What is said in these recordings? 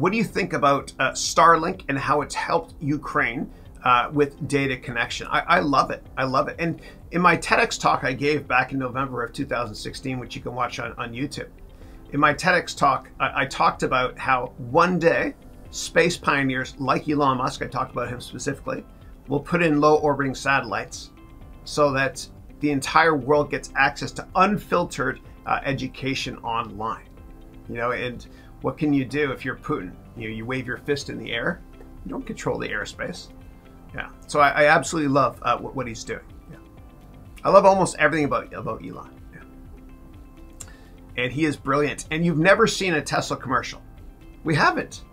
what do you think about uh, Starlink and how it's helped Ukraine uh, with data connection? I, I love it. I love it. And in my TEDx talk I gave back in November of 2016, which you can watch on, on YouTube, in my TEDx talk, I, I talked about how one day space pioneers like Elon Musk, I talked about him specifically, will put in low orbiting satellites so that the entire world gets access to unfiltered uh, education online. You know, and what can you do if you're Putin? You you wave your fist in the air. You don't control the airspace. Yeah. So I, I absolutely love uh, what, what, he's doing. Yeah. I love almost everything about about Elon. Yeah. And he is brilliant. And you've never seen a Tesla commercial. We haven't.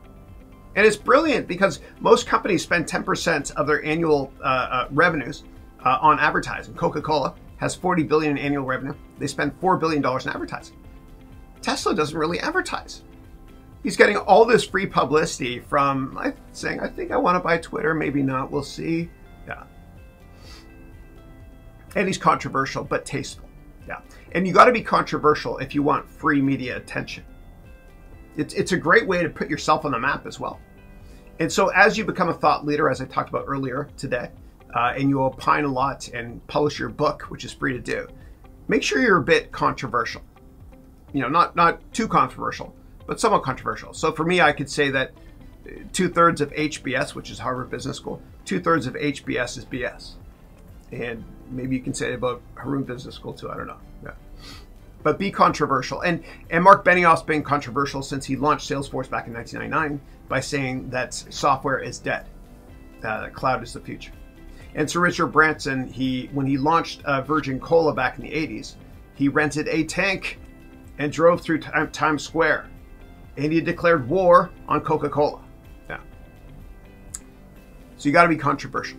And it's brilliant because most companies spend 10% of their annual uh, uh, revenues uh, on advertising. Coca-Cola has 40 billion in annual revenue. They spend 4 billion dollars in advertising. Tesla doesn't really advertise. He's getting all this free publicity from saying, I think I want to buy Twitter, maybe not, we'll see. Yeah. And he's controversial, but tasteful. Yeah. And you got to be controversial if you want free media attention. It's, it's a great way to put yourself on the map as well. And so as you become a thought leader, as I talked about earlier today, uh, and you opine a lot and publish your book, which is free to do, make sure you're a bit controversial. You know, not not too controversial, but somewhat controversial. So for me, I could say that two thirds of HBS, which is Harvard Business School, two thirds of HBS is BS, and maybe you can say it about Haroun Business School too. I don't know. Yeah. But be controversial, and and Mark Benioff's been controversial since he launched Salesforce back in 1999 by saying that software is dead, uh, cloud is the future. And Sir Richard Branson, he when he launched uh, Virgin Cola back in the 80s, he rented a tank and drove through Times Square, India declared war on Coca Cola. Yeah. So you got to be controversial.